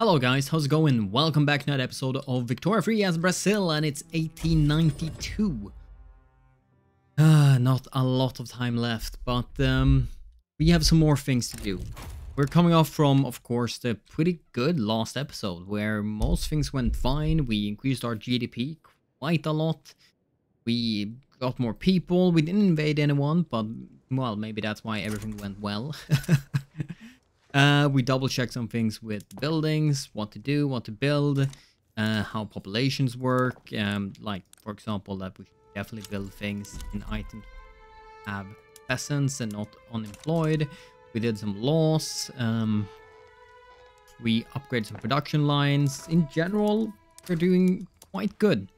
Hello guys, how's it going? Welcome back to another episode of Victoria 3 as Brazil and it's 1892. Uh, not a lot of time left, but um, we have some more things to do. We're coming off from, of course, the pretty good last episode where most things went fine. We increased our GDP quite a lot. We got more people. We didn't invade anyone, but, well, maybe that's why everything went well. Uh, we double check some things with buildings, what to do, what to build, uh, how populations work. Um, like, for example, that we definitely build things in items have peasants and not unemployed. We did some laws. Um, we upgraded some production lines. In general, we're doing quite good.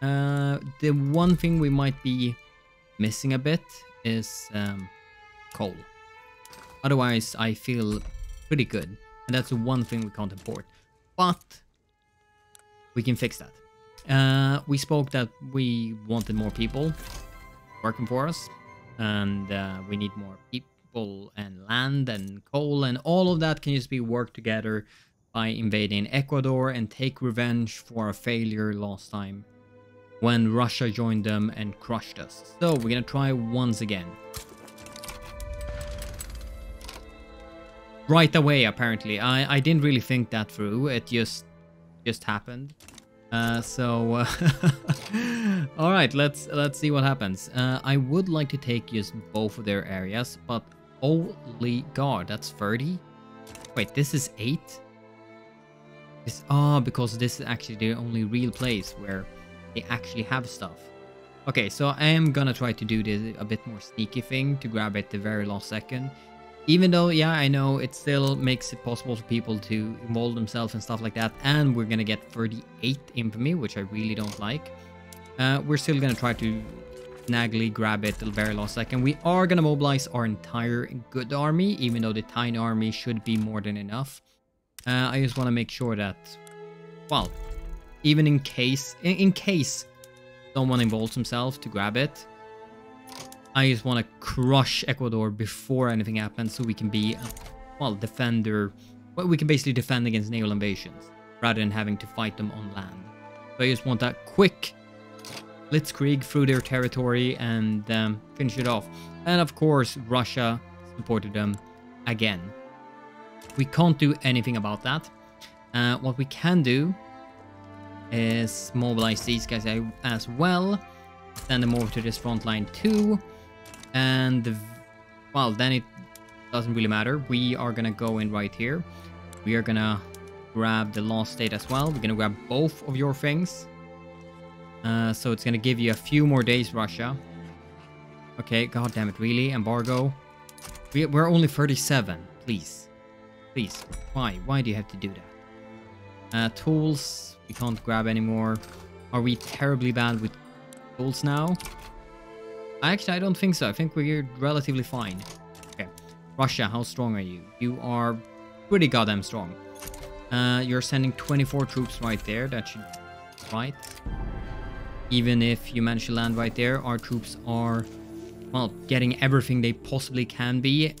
Uh, the one thing we might be missing a bit is um, coal. Otherwise, I feel pretty good. And that's one thing we can't import. But we can fix that. Uh, we spoke that we wanted more people working for us. And uh, we need more people and land and coal. And all of that can just be worked together by invading Ecuador and take revenge for our failure last time when Russia joined them and crushed us. So we're gonna try once again. Right away apparently. I i didn't really think that through. It just just happened. Uh, so uh, all right let's let's see what happens. Uh, i would like to take just both of their areas but holy god that's 30 wait this is 8 this oh, because this is actually the only real place where they actually have stuff. Okay so i am gonna try to do this a bit more sneaky thing to grab it the very last second even though, yeah, I know it still makes it possible for people to involve themselves and stuff like that. And we're to get 38 infamy, which I really don't like. Uh, we're still to try to snaggily grab it the very last second. We are to mobilize our entire good army, even though the tiny army should be more than enough. Uh, I just want to make sure that, well, even in case, in, in case someone involves himself to grab it, I just want to crush Ecuador before anything happens so we can be, well, defender. Well, we can basically defend against naval invasions rather than having to fight them on land. So I just want that quick blitzkrieg through their territory and um, finish it off. And of course, Russia supported them again. We can't do anything about that. Uh, what we can do is mobilize these guys as well. Send them over to this front line too. And, well, then it doesn't really matter. We are gonna go in right here. We are gonna grab the lost state as well. We're gonna grab both of your things. Uh, so it's gonna give you a few more days, Russia. Okay, god damn it, really? Embargo? We, we're only 37. Please. Please. Why? Why do you have to do that? Uh, tools. We can't grab anymore. Are we terribly bad with tools now? Actually, I don't think so. I think we're relatively fine. Okay. Russia, how strong are you? You are pretty goddamn strong. Uh, you're sending 24 troops right there. That should... Right. Even if you manage to land right there, our troops are, well, getting everything they possibly can be.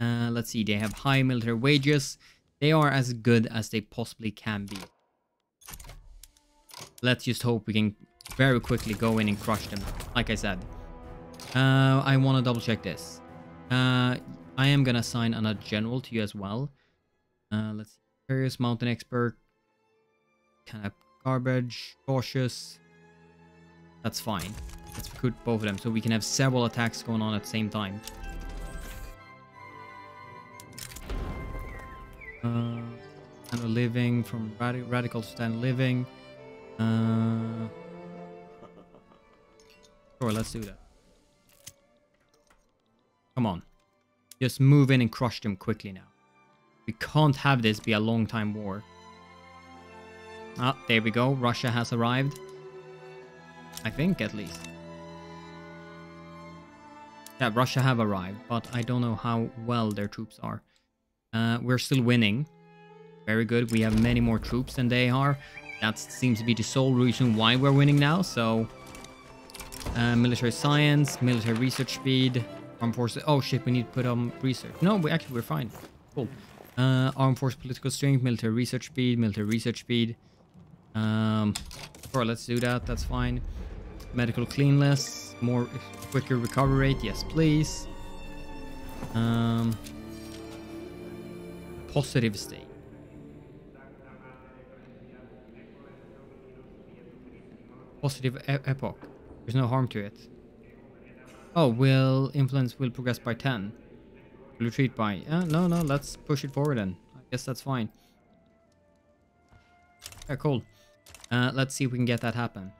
Uh, let's see. They have high military wages. They are as good as they possibly can be. Let's just hope we can very quickly go in and crush them. Like I said, uh, I want to double check this. Uh, I am gonna assign another general to you as well. Uh, let's see. Various mountain expert. Kind of garbage. Cautious. That's fine. Let's recruit both of them so we can have several attacks going on at the same time. Uh, standard living from radical, to standard living. Uh, sure, let's do that. Just move in and crush them quickly now. We can't have this be a long time war. Ah, there we go. Russia has arrived. I think, at least. Yeah, Russia have arrived, but I don't know how well their troops are. Uh, we're still winning. Very good. We have many more troops than they are. That seems to be the sole reason why we're winning now, so... Uh, military science, military research speed, Armed forces. Oh shit, we need to put on research. No, we actually we're fine. Cool. Uh, armed force political strength, military research speed, military research speed. Um, sure, let's do that. That's fine. Medical cleanliness, more quicker recovery rate. Yes, please. Um, positive state. Positive e epoch. There's no harm to it. Oh, will influence will progress by 10. Will retreat by... Uh, no, no, let's push it forward then. I guess that's fine. Yeah, cool. Uh, let's see if we can get that happen.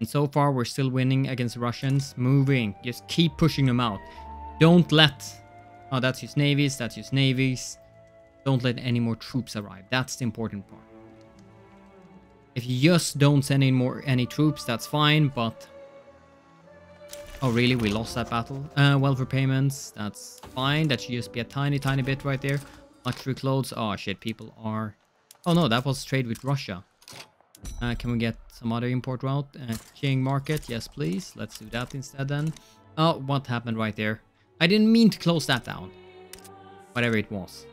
And so far, we're still winning against the Russians. Moving. Just keep pushing them out. Don't let... Oh, that's his navies. That's his navies. Don't let any more troops arrive. That's the important part. If you just don't send in more any troops, that's fine, but... Oh, really? We lost that battle? Uh, welfare payments, that's fine. That should just be a tiny, tiny bit right there. Luxury clothes. Oh, shit, people are... Oh, no, that was trade with Russia. Uh, can we get some other import route? Uh, Qing market, yes, please. Let's do that instead then. Oh, what happened right there? I didn't mean to close that down. Whatever it was.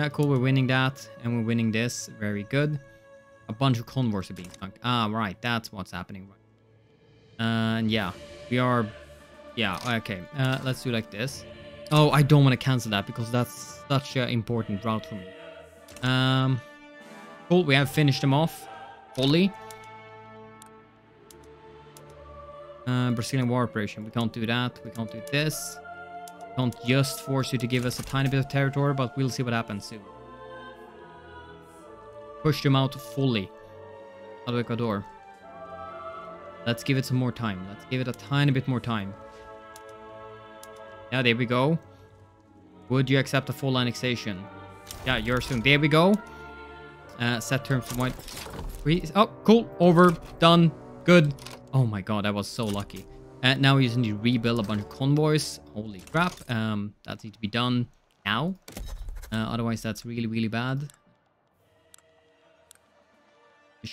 Yeah, cool, we're winning that. And we're winning this. Very good. A bunch of convoys are being sunk. Ah, right. That's what's happening. Uh, and yeah, we are... Yeah, okay. Uh, let's do like this. Oh, I don't want to cancel that because that's such an important route for me. Um, cool. We have finished them off fully. Uh, Brazilian war operation. We can't do that. We can't do this. Can't just force you to give us a tiny bit of territory, but we'll see what happens soon push them out fully out of Ecuador. Let's give it some more time. Let's give it a tiny bit more time. Yeah, there we go. Would you accept a full annexation? Yeah, you're soon. There we go. Uh, set terms for white. Oh, cool. Over. Done. Good. Oh my god, that was so lucky. Uh, now we just need to rebuild a bunch of convoys. Holy crap. Um, that needs to be done now. Uh, otherwise, that's really, really bad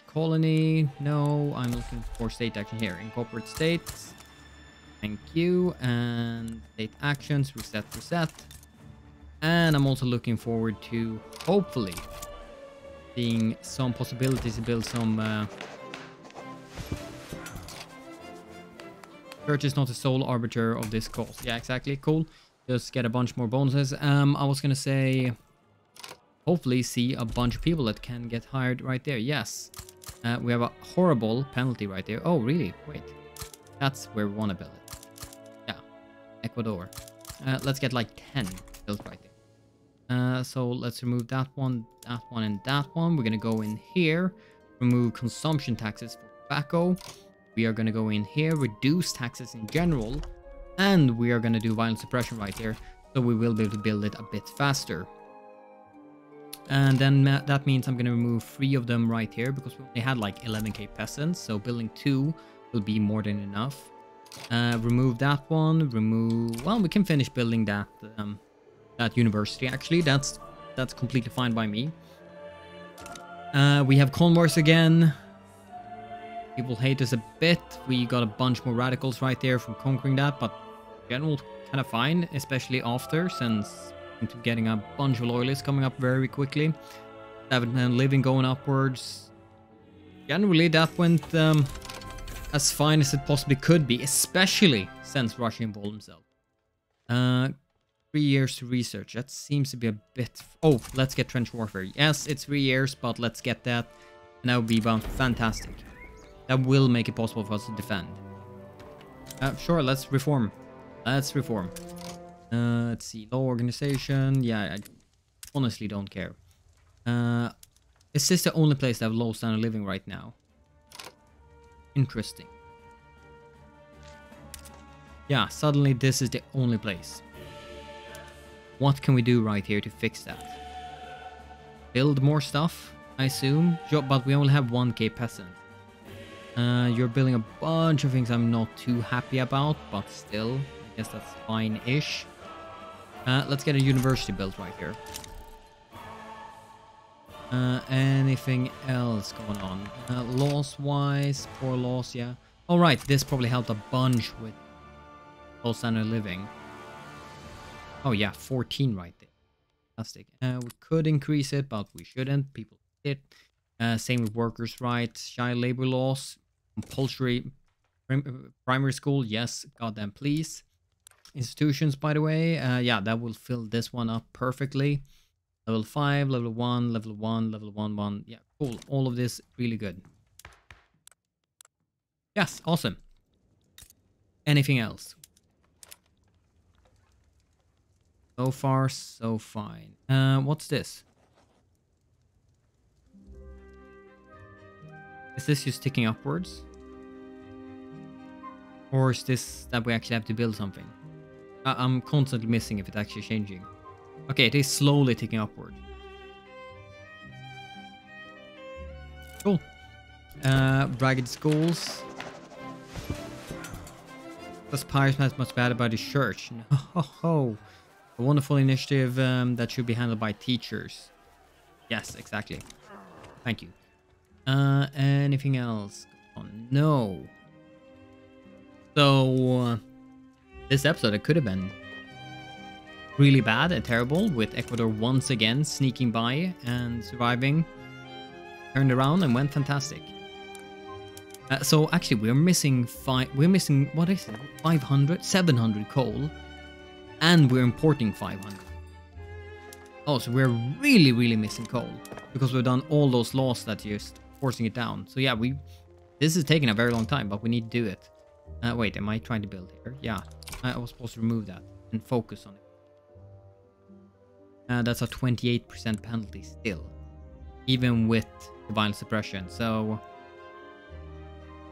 colony. No, I'm looking for state action here. Incorporate states. Thank you. And state actions. Reset, reset. And I'm also looking forward to, hopefully, seeing some possibilities to build some... Uh, Church is not the sole arbiter of this cause. Yeah, exactly. Cool. Just get a bunch more bonuses. Um, I was gonna say hopefully see a bunch of people that can get hired right there. Yes. Uh, we have a horrible penalty right there. Oh, really? Wait. That's where we want to build it. Yeah. Ecuador. Uh, let's get like 10 built right there. Uh, so let's remove that one, that one, and that one. We're going to go in here. Remove consumption taxes for tobacco. We are going to go in here. Reduce taxes in general. And we are going to do violent suppression right here. So we will be able to build it a bit faster. And then that means I'm going to remove three of them right here because we only had like 11k peasants. So building two will be more than enough. Uh, remove that one. Remove... Well, we can finish building that um, that university actually. That's that's completely fine by me. Uh, we have convoys again. People hate us a bit. We got a bunch more radicals right there from conquering that, but general kind of fine, especially after, since into getting a bunch of loyalists coming up very quickly. Seven living going upwards. Generally, that went um, as fine as it possibly could be, especially since Russia involved himself. Uh, three years to research. That seems to be a bit... Oh, let's get trench warfare. Yes, it's three years, but let's get that. And that would be fantastic. That will make it possible for us to defend. Uh, sure, let's reform. Let's reform. Uh, let's see, low organization. Yeah, I honestly don't care. Uh, is this the only place that have low standard living right now? Interesting. Yeah, suddenly this is the only place. What can we do right here to fix that? Build more stuff, I assume. But we only have 1k peasant. Uh, you're building a bunch of things I'm not too happy about, but still, I guess that's fine-ish. Uh, let's get a university built right here. Uh, anything else going on? Uh, laws-wise, poor laws, yeah. All right, this probably helped a bunch with full standard living. Oh yeah, 14 right there. fantastic. Uh, we could increase it, but we shouldn't. People it. Uh, same with workers' rights, child labor laws, compulsory prim primary school. Yes, goddamn, please. Institutions, by the way, uh, yeah, that will fill this one up perfectly. Level 5, level 1, level 1, level 1, 1. Yeah, cool. All of this really good. Yes, awesome. Anything else? So far, so fine. Uh, what's this? Is this just ticking upwards? Or is this that we actually have to build something? I I'm constantly missing if it's actually changing. Okay, it is slowly ticking upward. Cool. Uh, ragged schools. Does Pirates much bad about the church? No. Ho, ho. a wonderful initiative um, that should be handled by teachers. Yes, exactly. Thank you. Uh, anything else? Oh, no. So, uh, this episode, it could have been really bad and terrible with Ecuador once again sneaking by and surviving. Turned around and went fantastic. Uh, so actually, we're missing five. We're missing what is it? 500, 700 coal, and we're importing 500. Oh, so we're really, really missing coal because we've done all those laws that just forcing it down. So yeah, we. This is taking a very long time, but we need to do it. Uh, wait, am I trying to build here? Yeah, I was supposed to remove that and focus on it. Uh, that's a 28% penalty still, even with violent suppression. So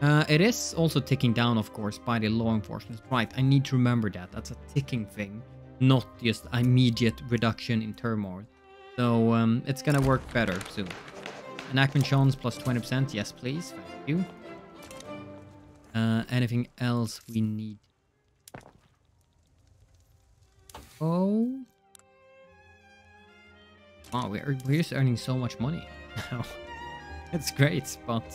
uh, it is also ticking down, of course, by the law enforcement. Right, I need to remember that. That's a ticking thing, not just immediate reduction in turmoil. So um, it's gonna work better soon. Enactment shows plus 20%. Yes, please. Thank you. Uh, anything else we need? Oh. Wow, we're, we're just earning so much money now. it's great, but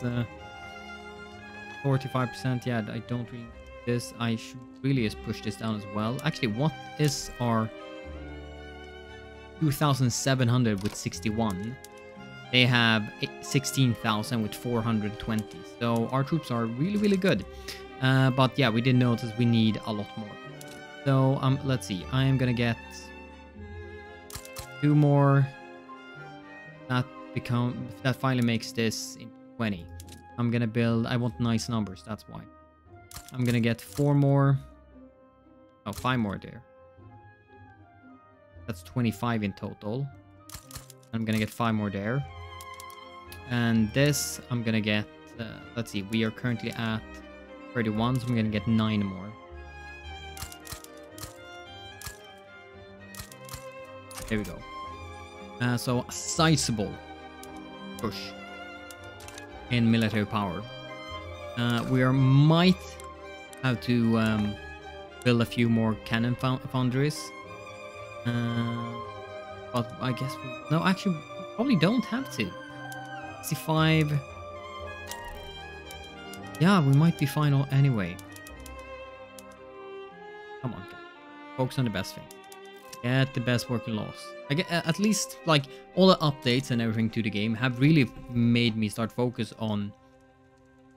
45%, uh, yeah, I don't really this. I should really just push this down as well. Actually, what is our 2,700 with 61? They have 16,000 with 420. So our troops are really, really good. Uh, but yeah, we did notice we need a lot more. So um, let's see. I am gonna get two more. That become that finally makes this in 20. I'm gonna build. I want nice numbers. That's why. I'm gonna get four more. Oh, five more there. That's 25 in total. I'm gonna get five more there. And this, I'm gonna get, uh, let's see, we are currently at 31, so I'm gonna get nine more. There we go. Uh, so, a sizable push in military power. Uh, we are, might have to um, build a few more cannon foundries. Uh, but I guess we... No, actually, probably don't have to. 65. Yeah, we might be final anyway. Come on, focus on the best thing. Get the best working laws. I get, at least, like, all the updates and everything to the game have really made me start focus on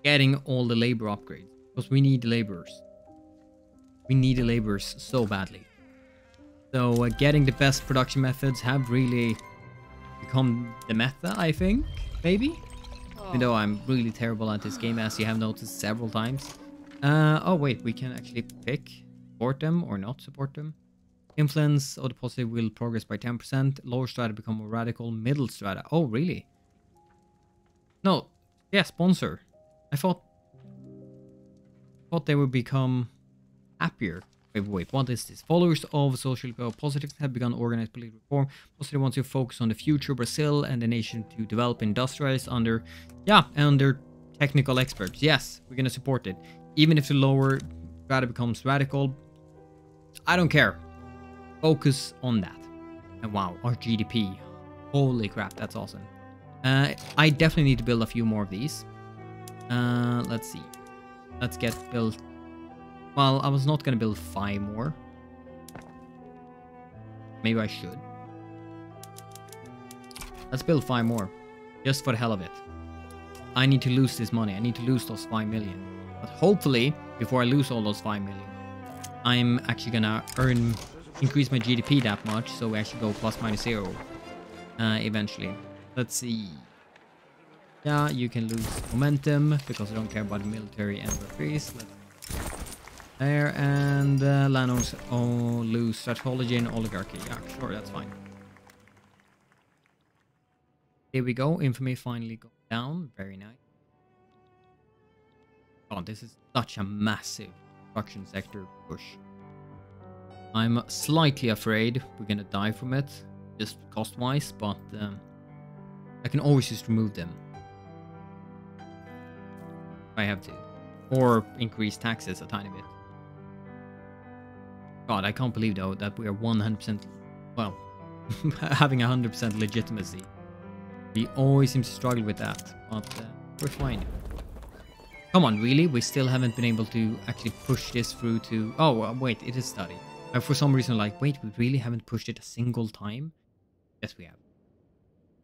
getting all the labor upgrades. Because we need laborers. We need the laborers so badly. So uh, getting the best production methods have really become the meta, I think. Maybe? Oh. Even though I'm really terrible at this game, as you have noticed several times. Uh, oh, wait, we can actually pick support them or not support them. Influence of the positive will progress by 10%. Lower strata become more radical. Middle strata. Oh, really? No. Yeah, sponsor. I thought... thought they would become happier. Wait, wait, what is this? Followers of social positives have begun organized political reform. Positive wants to focus on the future Brazil and the nation to develop industrialize under, yeah, under technical experts. Yes, we're gonna support it. Even if the lower strata becomes radical, I don't care. Focus on that. And wow, our GDP. Holy crap, that's awesome. Uh, I definitely need to build a few more of these. Uh, let's see. Let's get built well, I was not going to build five more. Maybe I should. Let's build five more. Just for the hell of it. I need to lose this money. I need to lose those 5 million. But hopefully, before I lose all those 5 million, I'm actually gonna earn, increase my GDP that much, so we actually go plus minus zero uh, eventually. Let's see. Yeah, you can lose momentum because I don't care about military and referees. There and uh, landowners oh, lose strategy and oligarchy. Yeah, sure, that's fine. Here we go. Infamy finally down. Very nice. God, this is such a massive construction sector push. I'm slightly afraid we're gonna die from it, just cost-wise, but um, I can always just remove them. If I have to. Or increase taxes a tiny bit. God, I can't believe though that we are 100%, well, having 100% legitimacy. We always seem to struggle with that, but uh, we're fine. Come on, really? We still haven't been able to actually push this through to... Oh, uh, wait, it is study. Uh, for some reason, like, wait, we really haven't pushed it a single time? Yes, we have.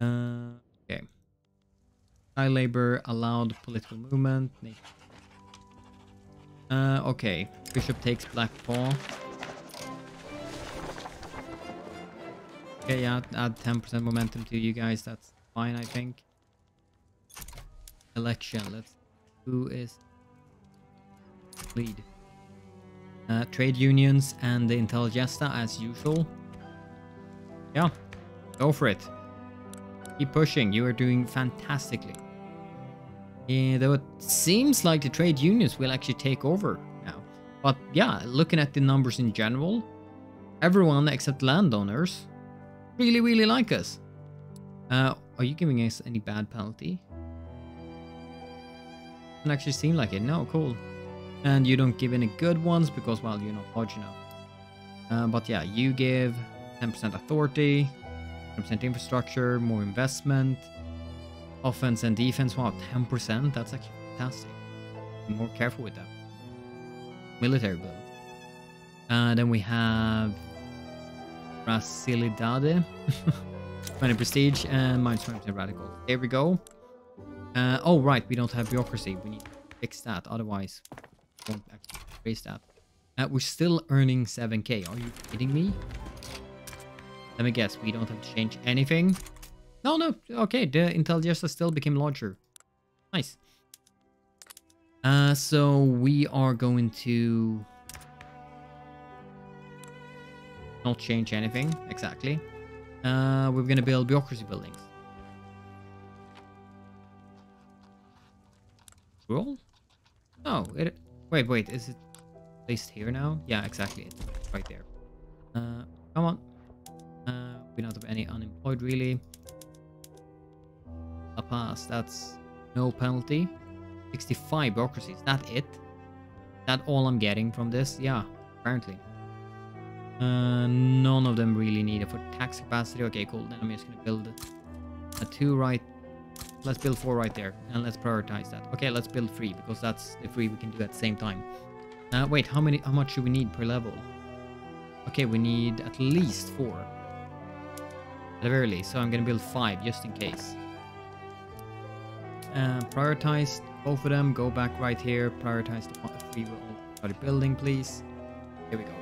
Uh, okay. High labor allowed political movement. Uh, okay. Bishop takes Black Paw. Okay, yeah, add 10% momentum to you guys. That's fine, I think. Election. Let's. Who is lead? Uh, trade unions and the Intelligentsia as usual. Yeah, go for it. Keep pushing. You are doing fantastically. Yeah, though it seems like the trade unions will actually take over now. But yeah, looking at the numbers in general, everyone except landowners really, really like us. Uh, are you giving us any bad penalty? Doesn't actually seem like it. No, cool. And you don't give any good ones because, well, you're not large enough. Uh, but yeah, you give 10% authority, 10% infrastructure, more investment, offense and defense. Wow, 10%? That's actually fantastic. Be more careful with that. Military build. Uh, then we have Brasilidade. 20 prestige and minus 20% radical. Here we go. Uh, oh, right. We don't have bureaucracy. We need to fix that. Otherwise, raise that. Uh, we're still earning 7k. Are you kidding me? Let me guess. We don't have to change anything. No, no. Okay. The Intelligentsia still became larger. Nice. Uh, so we are going to not change anything exactly. Uh, we're gonna build bureaucracy buildings. Roll? Oh, it. Wait, wait. Is it placed here now? Yeah, exactly. It's right there. Uh, come on. Uh, we don't have any unemployed really. A pass. That's no penalty. 65 bureaucracy. Is that it? That all I'm getting from this? Yeah, apparently. Uh, none of them really need it for tax capacity. Okay, cool. Then I'm just gonna build a two right. Let's build four right there, and let's prioritize that. Okay, let's build three because that's the three we can do at the same time. Uh, wait, how many? How much do we need per level? Okay, we need at least four. Least, so I'm gonna build five just in case. Uh, prioritize both of them. Go back right here. Prioritize the three building, please. Here we go.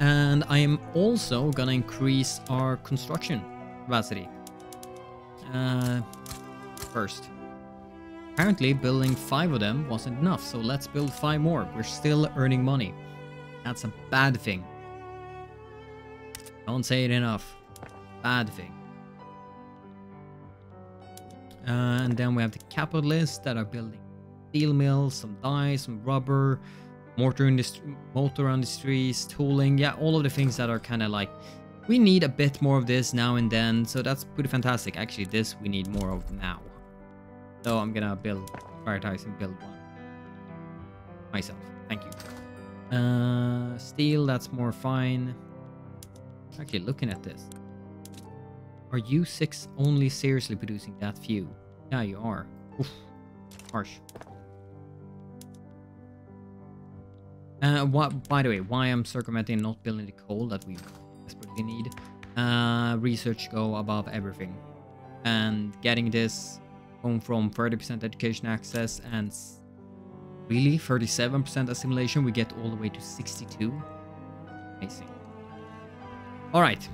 And I am also gonna increase our construction capacity. Uh, first. Apparently building five of them wasn't enough, so let's build five more. We're still earning money. That's a bad thing. Don't say it enough. Bad thing. Uh, and then we have the capitalists that are building steel mills, some dye, some rubber, mortar industry, motor industries, tooling, yeah, all of the things that are kind of like, we need a bit more of this now and then, so that's pretty fantastic. Actually, this we need more of now. So I'm gonna build, prioritize and build one myself. Thank you. Uh, steel, that's more fine. Actually, looking at this. Are you six only seriously producing that few? Yeah, you are. Oof. Harsh. Uh, what, by the way, why I'm circumventing not building the coal that we desperately need. Uh, research go above everything. and getting this going from 30% education access and really 37% assimilation, we get all the way to 62. Amazing. All right.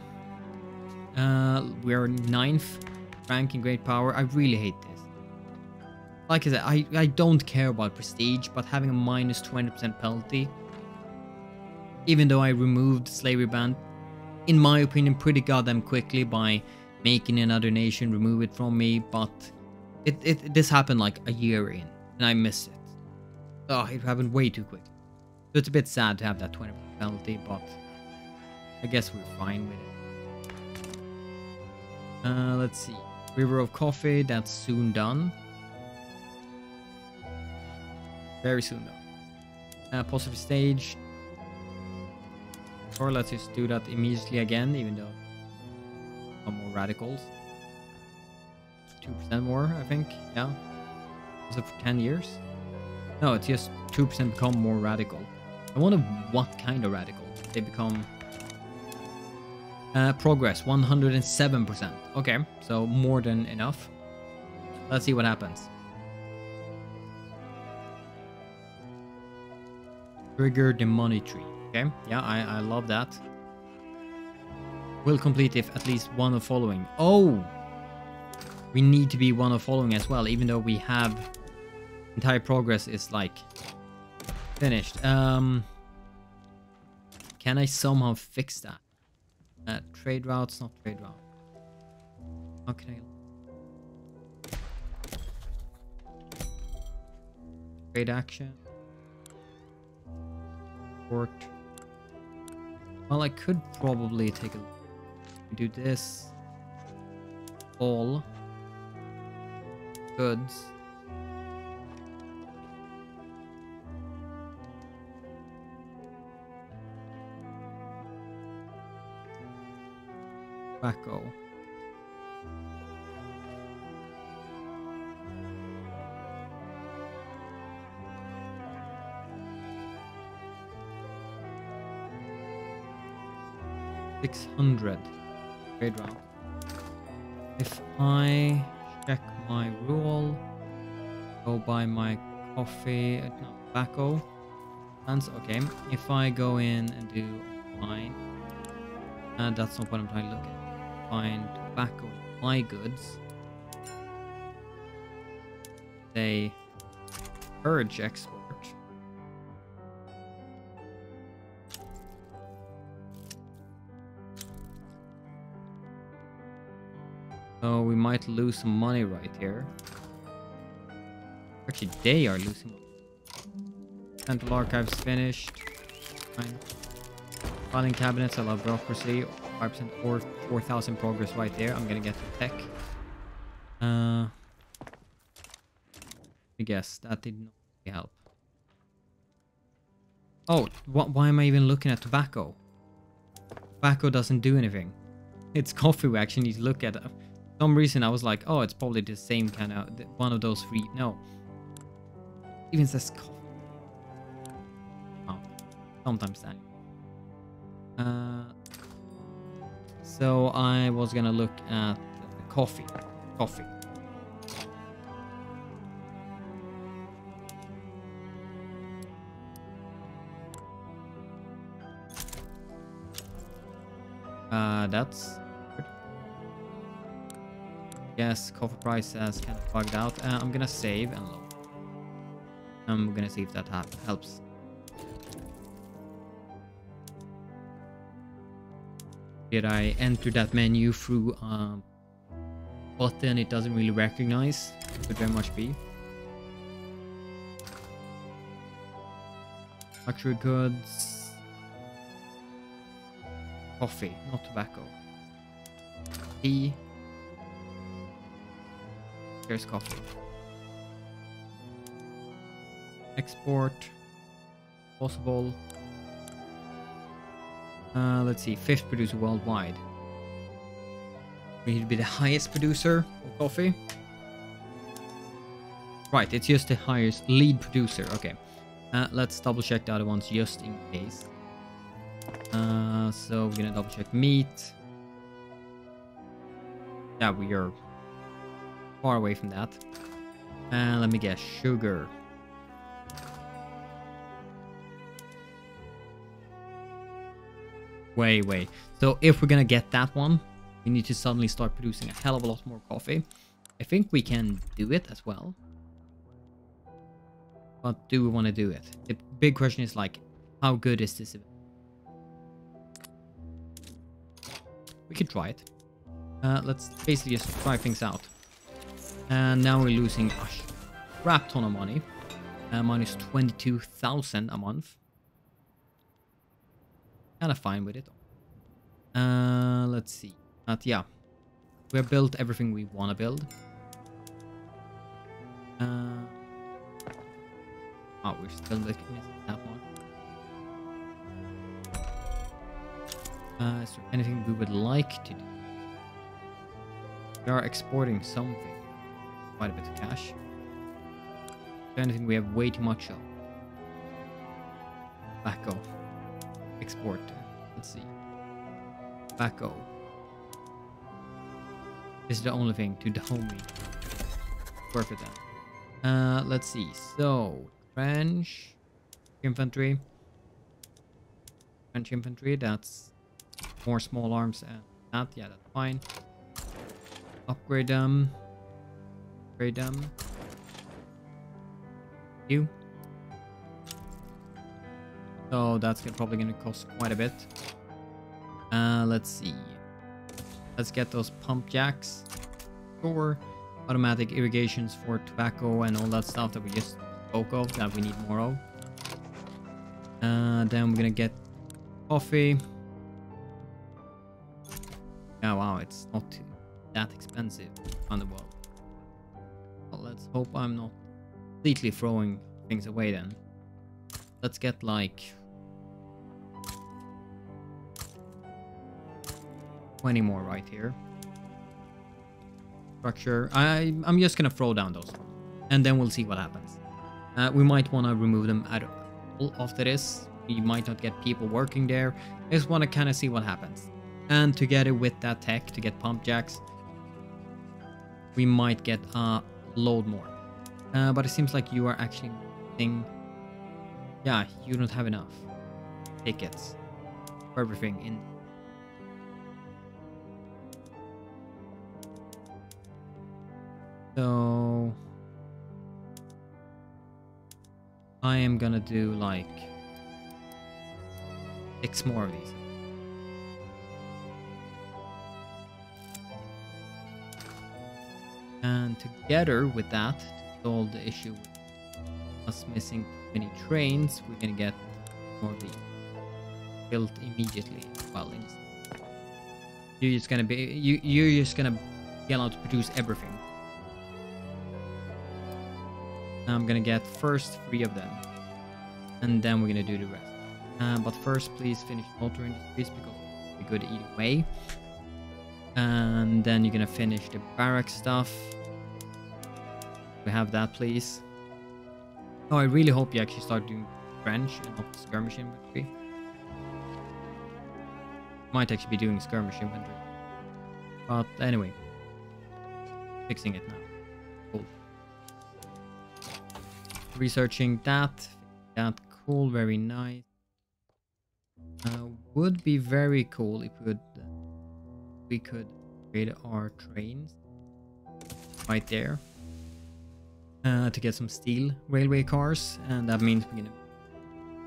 Uh, we're ninth rank in great power. I really hate this. Like I said, I, I don't care about prestige, but having a minus 20% penalty, even though I removed slavery ban, in my opinion, pretty goddamn quickly by making another nation remove it from me, but it, it this happened like a year in, and I missed it. Oh, it happened way too quick. So it's a bit sad to have that 20% penalty, but I guess we're fine with it. Uh, let's see. River of Coffee, that's soon done. Very soon though. Uh, positive stage. Or let's just do that immediately again, even though some more radicals. 2% more, I think. Yeah. Is it for 10 years? No, it's just 2% become more radical. I wonder what kind of radical. They become... Uh, progress, 107%. Okay, so more than enough. Let's see what happens. Trigger the money tree. Okay, yeah, I, I love that. Will complete if at least one of following. Oh! We need to be one of following as well, even though we have... Entire progress is like... Finished. Um... Can I somehow fix that? Uh, trade routes, not trade route. How can I... Trade action. Port. Well, I could probably take a do this. All goods. Tobacco. Six hundred trade route. If I check my rule, go buy my coffee, no, tobacco, plants, okay. If I go in and do mine, and uh, that's not what I'm trying to look at, find tobacco, my goods, they urge export. So we might lose some money right here. Actually, they are losing Central Archives finished. Fine. Filing cabinets, I love bureaucracy. 5% or 4,000 progress right there. I'm gonna get the tech. Uh, I guess that did not really help. Oh, wh why am I even looking at tobacco? Tobacco doesn't do anything. It's coffee we actually need to look at some reason I was like, oh, it's probably the same kind of one of those three. No, even says coffee. Oh, sometimes that. Uh, so I was gonna look at coffee. Coffee. Uh, that's Yes, coffee price has kind of bugged out. Uh, I'm gonna save and load. I'm gonna see if that helps. Did I enter that menu through a um, button it doesn't really recognize? Could very much be. Luxury goods. Coffee, not tobacco. Tea. Here's coffee. Export. Possible. Uh, let's see, fifth producer worldwide. We need to be the highest producer of coffee. Right, it's just the highest lead producer. Okay. Uh, let's double check the other ones just in case. Uh, so we're gonna double check meat. Yeah, we are far away from that. And let me guess, sugar. Way, way. So if we're gonna get that one, we need to suddenly start producing a hell of a lot more coffee. I think we can do it as well. But do we want to do it? The big question is like, how good is this? We could try it. Uh, let's basically just try things out. And now we're losing a crap ton of money. Uh, minus 22,000 a month. Kind of fine with it. Uh, let's see. But yeah. We have built everything we want to build. Uh, oh, we're still missing that one. Uh, is there anything we would like to do? We are exporting something. Quite a bit of cash. There anything we have way too much of? Tobacco. Export. Let's see. Tobacco. This is the only thing to dome me. Work with that. Uh, let's see. So, trench infantry. trench infantry, that's more small arms and that. Yeah, that's fine. Upgrade them. Upgrade dumb. You. So that's probably going to cost quite a bit. Uh, let's see. Let's get those pump jacks. Or automatic irrigations for tobacco and all that stuff that we just spoke of that we need more of. Uh, then we're gonna get coffee. Oh wow, it's not that expensive on the world. Let's hope I'm not completely throwing things away then. Let's get like 20 more right here. Structure. I, I'm just gonna throw down those. And then we'll see what happens. Uh, we might want to remove them at all after this. We might not get people working there. I just want to kind of see what happens. And together with that tech to get pump jacks, we might get a load more. Uh, but it seems like you are actually thing. Yeah, you don't have enough tickets for everything in So I am gonna do like six more of these. And together with that, to solve the issue with us missing too many trains, we're gonna get more of built immediately. Well, you're just gonna be you you're just gonna be allowed to produce everything. I'm gonna get first three of them. And then we're gonna do the rest. Uh, but first, please finish motor industries because we could either way. And then you're gonna finish the barrack stuff. Have that, please. Oh, I really hope you actually start doing trench and not skirmish infantry. Might actually be doing skirmish infantry. But anyway, fixing it now. Cool researching that. That cool, very nice. Uh, would be very cool if we could we could create our trains right there uh, to get some steel railway cars, and that means we're gonna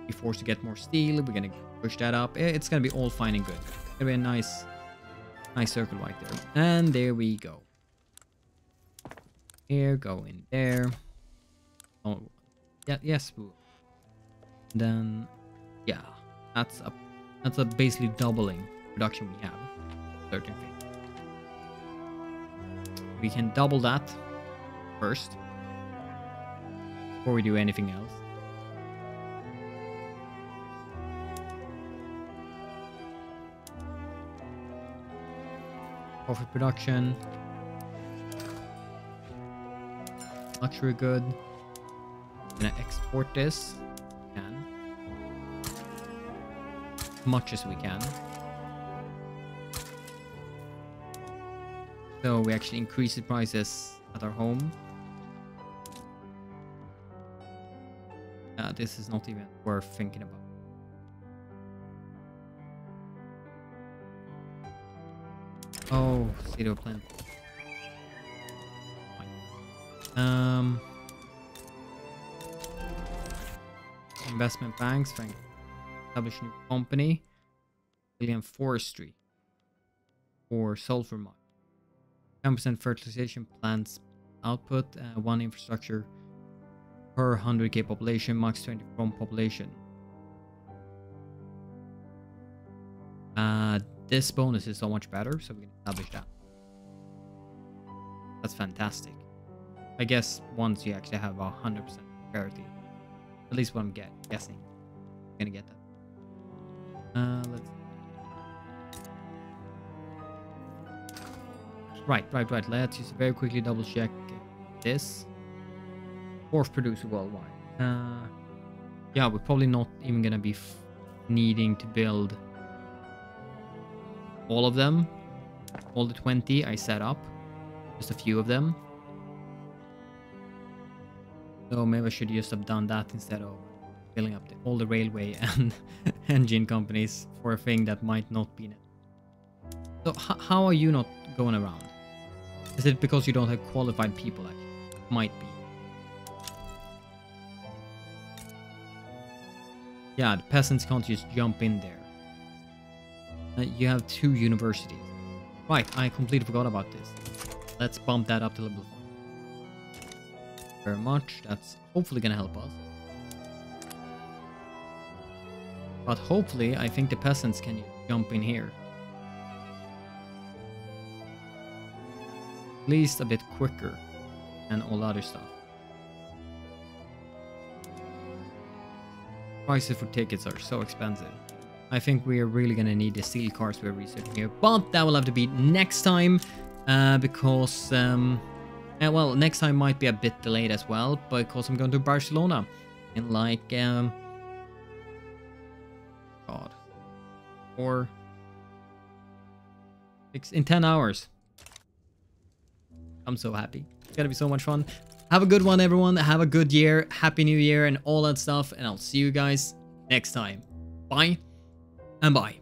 be forced to get more steel. We're gonna push that up. It's gonna be all fine and good. Gonna be a nice, nice circle right there. And there we go. Here, go in there. Oh, yeah, yes. Then, yeah, that's a that's a basically doubling production we have. 13 feet. We can double that first before we do anything else. Profit production. Luxury good gonna export this. Can. As much as we can. So we actually increase the prices at our home. This is not even worth thinking about. Oh, Cedar plant. Um, investment banks, Frank. Establish new company. William Forestry. Or sulfur mine. 10% fertilization plants output, uh, one infrastructure per 100k population, max 20 from population. Uh, this bonus is so much better, so we can establish that. That's fantastic. I guess once you actually have a 100% parity. At least what I'm get, guessing. I'm gonna get that. Uh, let's... Right, right, right. Let's just very quickly double check this. Fourth producer worldwide. Uh, yeah, we're probably not even gonna be needing to build all of them. All the 20 I set up. Just a few of them. So maybe I should just have done that instead of filling up the, all the railway and engine companies for a thing that might not be. So how are you not going around? Is it because you don't have qualified people? Might be. Yeah, the peasants can't just jump in there. Uh, you have two universities. Right, I completely forgot about this. Let's bump that up to level 5. Very much. That's hopefully gonna help us. But hopefully, I think the peasants can jump in here. At least a bit quicker and all other stuff. Prices for tickets are so expensive. I think we are really gonna need the steel cars we're researching here. But that will have to be next time. Uh, because, um, well, next time might be a bit delayed as well. Because I'm going to Barcelona in like, um, God, or in 10 hours. I'm so happy. It's gonna be so much fun. Have a good one, everyone. Have a good year. Happy New Year and all that stuff. And I'll see you guys next time. Bye and bye.